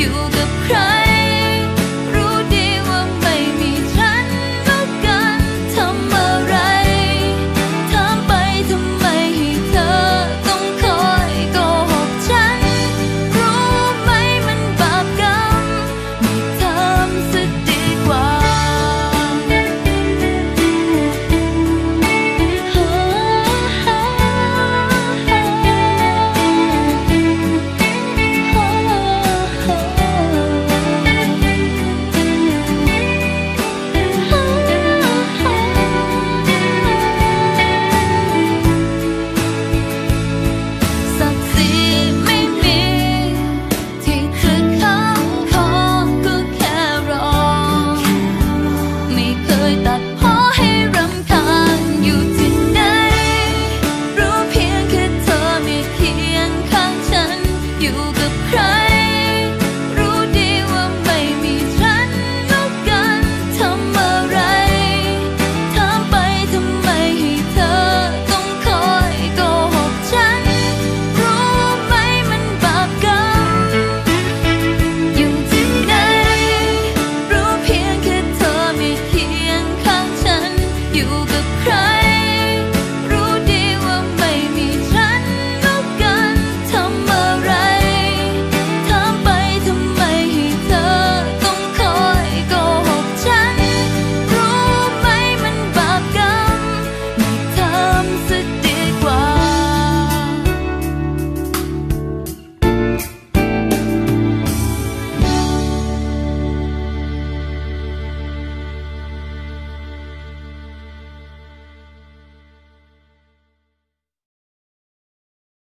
you